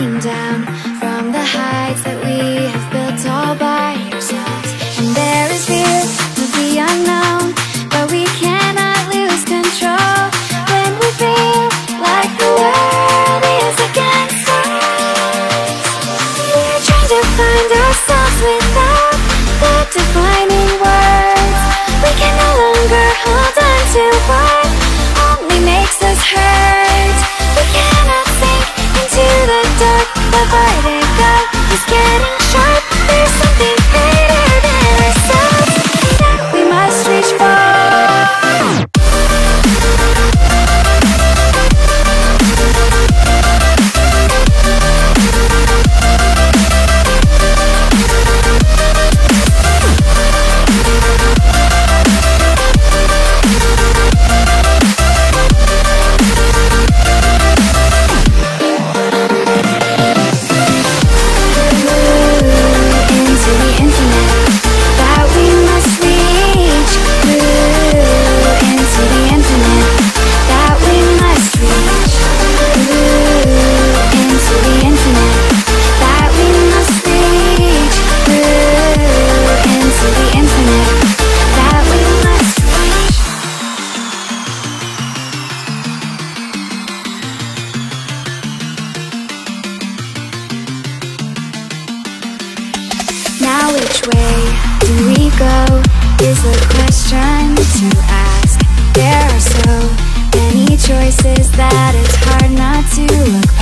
looking down. divided girl is getting shy Which way do we go is a question to ask. There are so many choices that it's hard not to look